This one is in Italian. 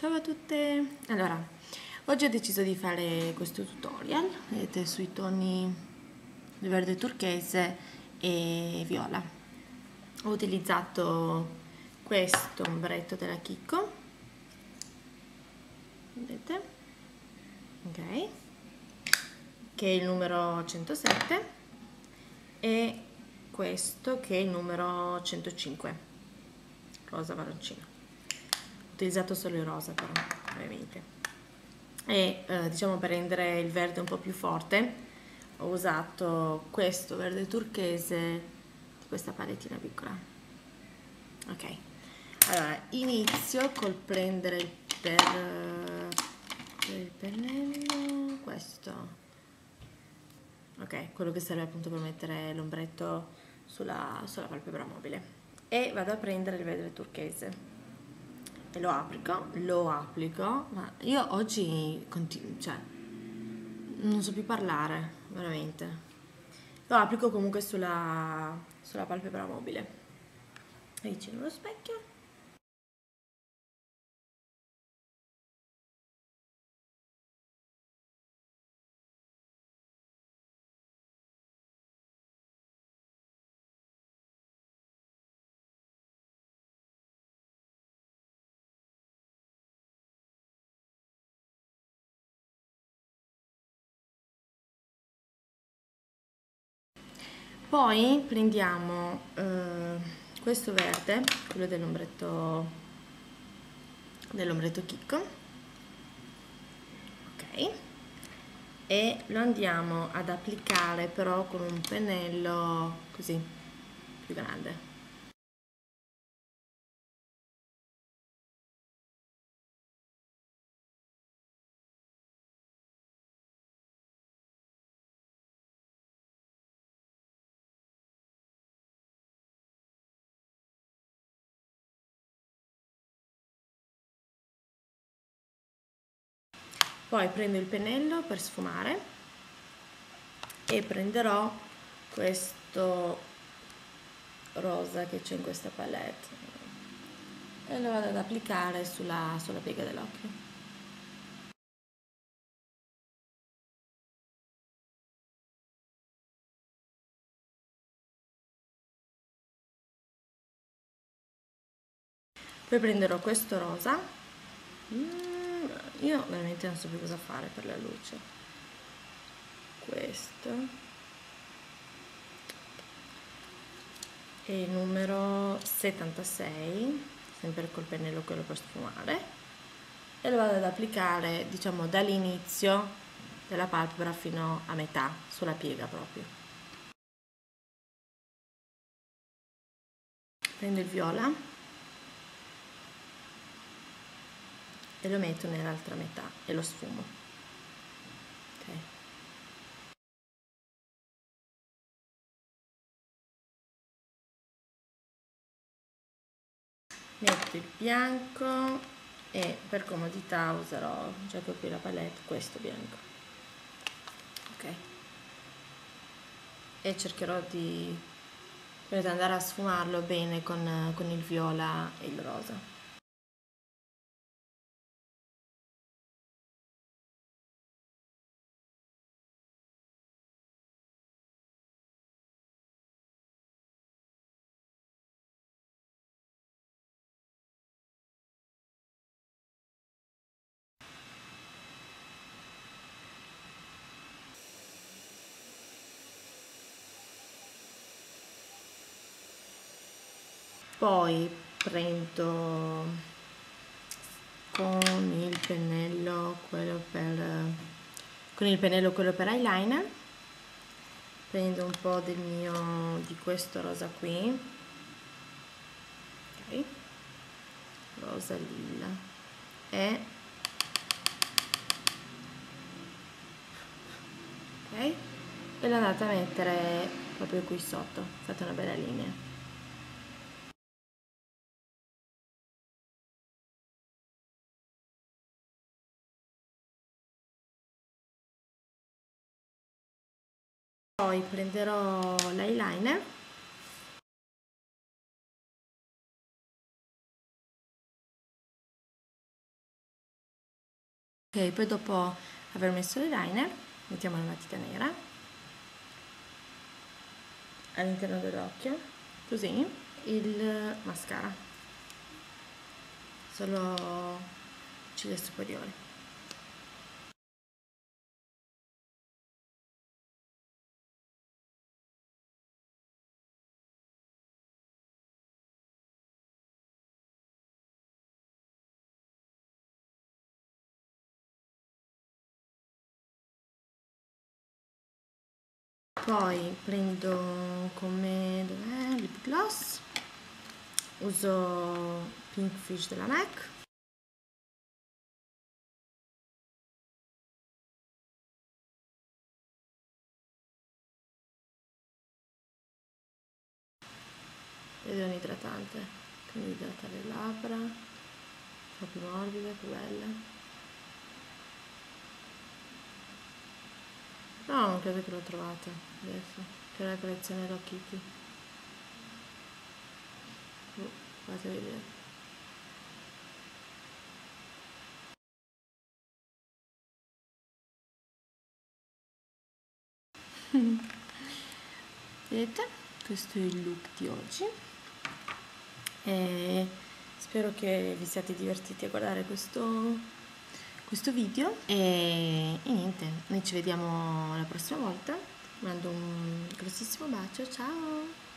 Ciao a tutte! Allora, oggi ho deciso di fare questo tutorial, vedete, sui toni verde turchese e viola. Ho utilizzato questo ombretto della Kiko, vedete? Ok, che è il numero 107 e questo che è il numero 105, rosa varoncino utilizzato solo il rosa però ovviamente. E eh, diciamo per rendere il verde un po' più forte ho usato questo verde turchese questa palettina piccola. Ok. Allora inizio col prendere per, per il pennello questo. Ok quello che serve appunto per mettere l'ombretto sulla, sulla palpebra mobile. E vado a prendere il verde turchese e lo applico, lo applico, ma io oggi continuo, cioè, non so più parlare, veramente. Lo applico comunque sulla, sulla palpebra mobile. Vicino allo specchio. Poi prendiamo eh, questo verde, quello dell'ombretto dell'ombretto chicco, ok, e lo andiamo ad applicare però con un pennello così più grande. Poi prendo il pennello per sfumare e prenderò questo rosa che c'è in questa palette. E lo vado ad applicare sulla, sulla piega dell'occhio. Poi prenderò questo rosa. Mm io veramente non so più cosa fare per la luce. Questo. E il numero 76 sempre col pennello quello per sfumare e lo vado ad applicare diciamo dall'inizio della palpebra fino a metà sulla piega proprio. Prendo il viola e lo metto nell'altra metà e lo sfumo. Metto il bianco e per comodità userò già ho qui la palette questo bianco. Ok? E cercherò di andare a sfumarlo bene con, con il viola e il rosa poi prendo con il pennello quello per con il pennello quello per eyeliner. Prendo un po' del mio di questo rosa qui. Ok. Rosa lilla. E ok. E lo andate a mettere proprio qui sotto. Fate una bella linea poi prenderò l'eyeliner. Ok poi dopo aver messo l'eyeliner mettiamo la matita nera. All'interno dell'occhio così il mascara. Solo ciglia superiori poi prendo come dov'è? Lip gloss. Uso pink fish della MAC. Ed è un idratante quindi idrata le labbra fa più morbide, più belle No, non credo che l'ho trovata adesso. C'è la collezione Hello Kitty. Oh, fate vedere. Vedete? Questo è il look di oggi. E spero che vi siate divertiti a guardare questo questo video e, e niente, noi ci vediamo la prossima volta, mando un grossissimo bacio, ciao!